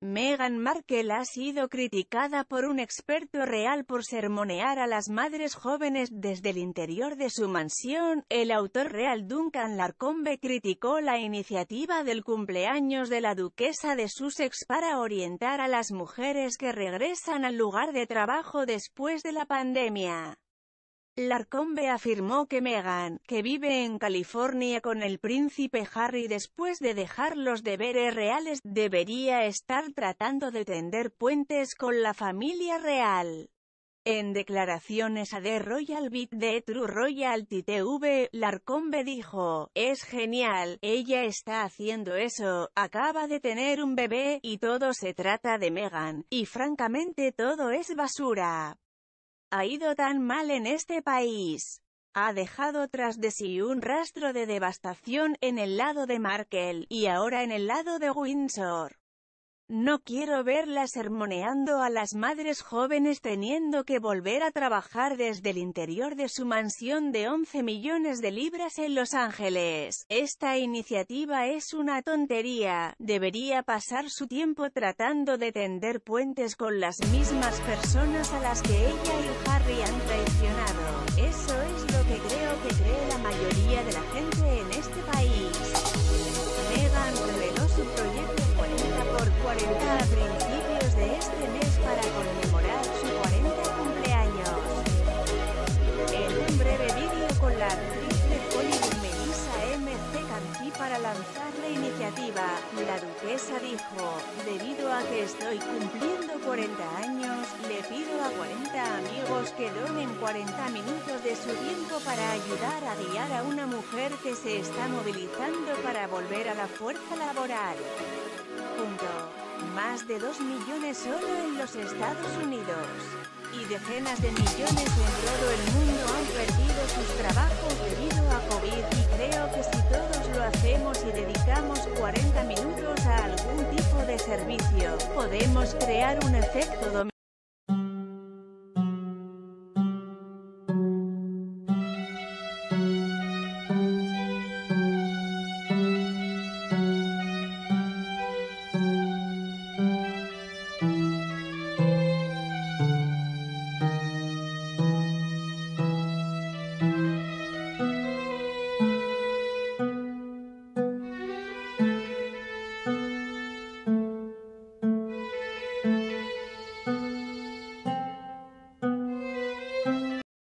Meghan Markle ha sido criticada por un experto real por sermonear a las madres jóvenes desde el interior de su mansión. El autor real Duncan Larcombe criticó la iniciativa del cumpleaños de la duquesa de Sussex para orientar a las mujeres que regresan al lugar de trabajo después de la pandemia. Larcombe afirmó que Meghan, que vive en California con el príncipe Harry después de dejar los deberes reales, debería estar tratando de tender puentes con la familia real. En declaraciones a The Royal Beat de True Royalty TV, Larcombe dijo, es genial, ella está haciendo eso, acaba de tener un bebé, y todo se trata de Meghan, y francamente todo es basura ha ido tan mal en este país. Ha dejado tras de sí un rastro de devastación en el lado de Markel, y ahora en el lado de Windsor. No quiero verla sermoneando a las madres jóvenes teniendo que volver a trabajar desde el interior de su mansión de 11 millones de libras en Los Ángeles. Esta iniciativa es una tontería. Debería pasar su tiempo tratando de tender puentes con las mismas personas a las que ella y Harry han traicionado. Eso es lo que creo que cree 40 a principios de este mes para conmemorar su 40 cumpleaños. En un breve vídeo con la actriz de Hollywood Melissa M.C. Canty para lanzar la iniciativa, la duquesa dijo, debido a que estoy cumpliendo 40 años, le pido a 40 amigos que donen 40 minutos de su tiempo para ayudar a guiar a una mujer que se está movilizando para volver a la fuerza laboral. Más de 2 millones solo en los Estados Unidos. Y decenas de millones en todo el mundo han perdido sus trabajos debido a COVID y creo que si todos lo hacemos y dedicamos 40 minutos a algún tipo de servicio, podemos crear un efecto dominó.